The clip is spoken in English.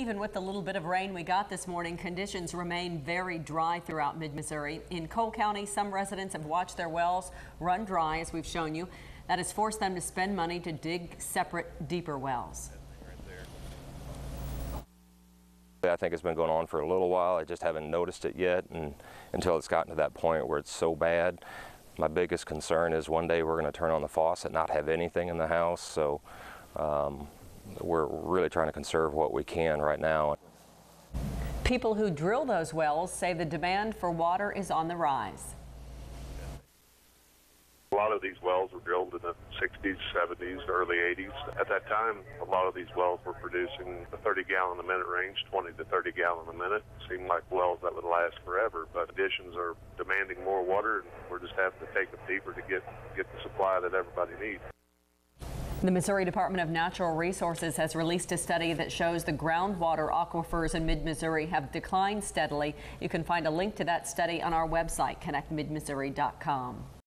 Even with the little bit of rain we got this morning, conditions remain very dry throughout mid-Missouri. In Cole County, some residents have watched their wells run dry, as we've shown you. That has forced them to spend money to dig separate, deeper wells. I think it's been going on for a little while. I just haven't noticed it yet and until it's gotten to that point where it's so bad. My biggest concern is one day we're going to turn on the faucet, and not have anything in the house. So um, we're really trying to conserve what we can right now. People who drill those wells say the demand for water is on the rise. A lot of these wells were drilled in the 60s, 70s, early 80s. At that time, a lot of these wells were producing the 30 gallon a minute range, 20 to 30 gallon a minute. Seemed like wells that would last forever, but conditions are demanding more water, and we're just having to take them deeper to get, get the supply that everybody needs. The Missouri Department of Natural Resources has released a study that shows the groundwater aquifers in mid-Missouri have declined steadily. You can find a link to that study on our website, connectmidmissouri.com.